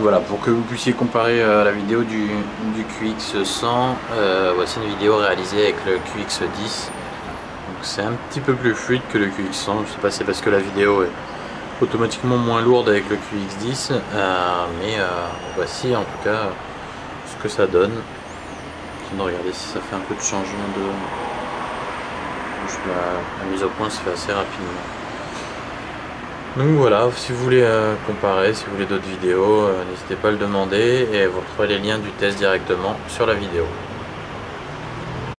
voilà, pour que vous puissiez comparer euh, la vidéo du, du QX100, euh, voici une vidéo réalisée avec le QX10. c'est un petit peu plus fluide que le QX100, je sais pas c'est parce que la vidéo est automatiquement moins lourde avec le QX10, euh, mais voici en tout cas ce que ça donne. On va regarder si ça fait un peu de changement de... La mise au point se fait assez rapidement. Donc voilà, si vous voulez euh, comparer, si vous voulez d'autres vidéos, euh, n'hésitez pas à le demander et vous retrouverez les liens du test directement sur la vidéo.